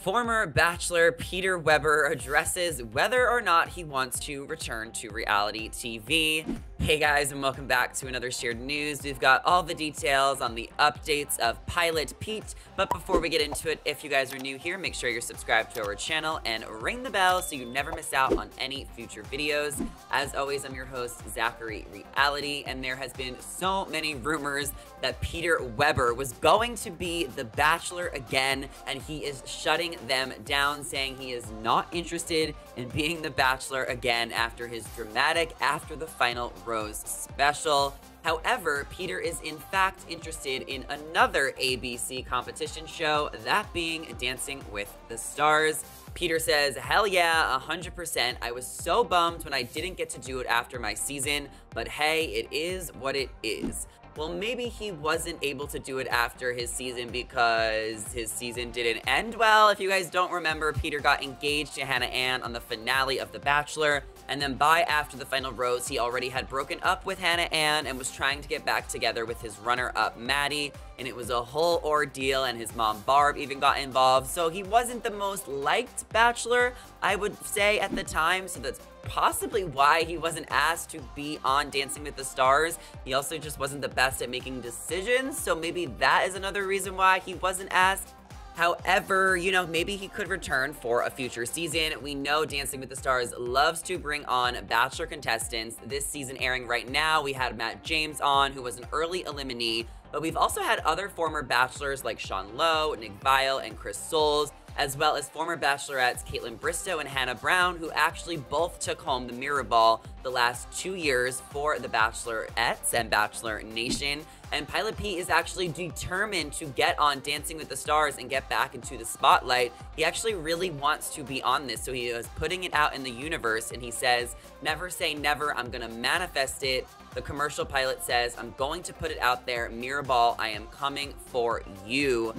Former Bachelor Peter Weber addresses whether or not he wants to return to reality TV. Hey guys, and welcome back to another shared news. We've got all the details on the updates of Pilot Pete. But before we get into it, if you guys are new here, make sure you're subscribed to our channel and ring the bell so you never miss out on any future videos. As always, I'm your host, Zachary Reality, and there has been so many rumors that Peter Weber was going to be the Bachelor again, and he is shutting them down, saying he is not interested in being the Bachelor again after his dramatic After the Final Rose special. However, Peter is in fact interested in another ABC competition show, that being Dancing with the Stars. Peter says, Hell yeah, 100%. I was so bummed when I didn't get to do it after my season, but hey, it is what it is well, maybe he wasn't able to do it after his season because his season didn't end well. If you guys don't remember, Peter got engaged to Hannah Ann on the finale of The Bachelor, and then by after the final rose, he already had broken up with Hannah Ann and was trying to get back together with his runner-up, Maddie, and it was a whole ordeal, and his mom, Barb, even got involved, so he wasn't the most liked Bachelor, I would say, at the time, so that's possibly why he wasn't asked to be on Dancing with the Stars. He also just wasn't the best at making decisions, so maybe that is another reason why he wasn't asked. However, you know, maybe he could return for a future season. We know Dancing with the Stars loves to bring on Bachelor contestants. This season airing right now, we had Matt James on, who was an early eliminee, but we've also had other former Bachelors like Sean Lowe, Nick Viall, and Chris Soules as well as former Bachelorettes Kaitlyn Bristowe and Hannah Brown, who actually both took home the Mirror Ball the last two years for the Bachelorettes and Bachelor Nation. And Pilot Pete is actually determined to get on Dancing with the Stars and get back into the spotlight. He actually really wants to be on this, so he is putting it out in the universe, and he says, never say never, I'm gonna manifest it. The commercial pilot says, I'm going to put it out there, Mirror Ball, I am coming for you.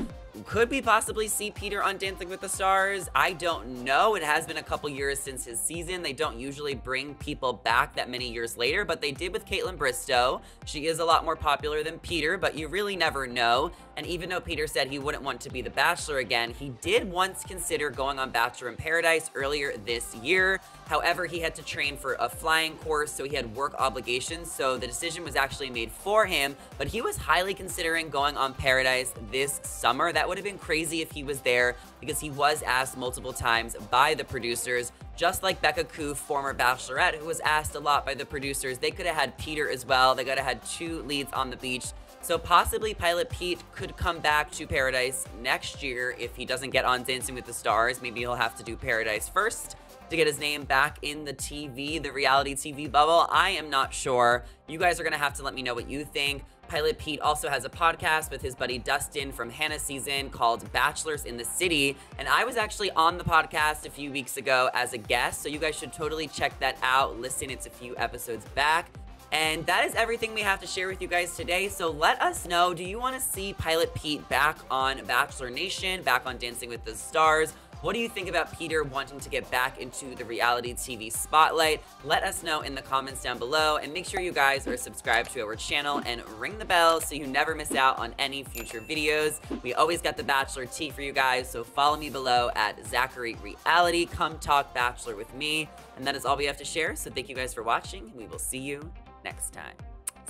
Could we possibly see Peter on Dancing with the Stars? I don't know. It has been a couple years since his season. They don't usually bring people back that many years later, but they did with Kaitlyn Bristowe. She is a lot more popular than Peter, but you really never know. And even though Peter said he wouldn't want to be the Bachelor again, he did once consider going on Bachelor in Paradise earlier this year. However, he had to train for a flying course, so he had work obligations, so the decision was actually made for him, but he was highly considering going on Paradise this summer. That would have been crazy if he was there, because he was asked multiple times by the producers, just like Becca Koo, former Bachelorette, who was asked a lot by the producers. They could have had Peter as well. They could have had two leads on the beach. So possibly Pilot Pete could come back to Paradise next year if he doesn't get on Dancing with the Stars. Maybe he'll have to do Paradise first to get his name back in the TV, the reality TV bubble. I am not sure. You guys are going to have to let me know what you think. Pilot Pete also has a podcast with his buddy Dustin from Hannah season called Bachelors in the City. And I was actually on the podcast a few weeks ago as a guest. So you guys should totally check that out. Listen, it's a few episodes back. And that is everything we have to share with you guys today. So let us know, do you want to see Pilot Pete back on Bachelor Nation, back on Dancing with the Stars? What do you think about Peter wanting to get back into the reality TV spotlight? Let us know in the comments down below and make sure you guys are subscribed to our channel and ring the bell so you never miss out on any future videos. We always got the Bachelor tea for you guys, so follow me below at Zachary Reality. Come talk Bachelor with me. And that is all we have to share, so thank you guys for watching. We will see you next time.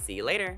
See you later.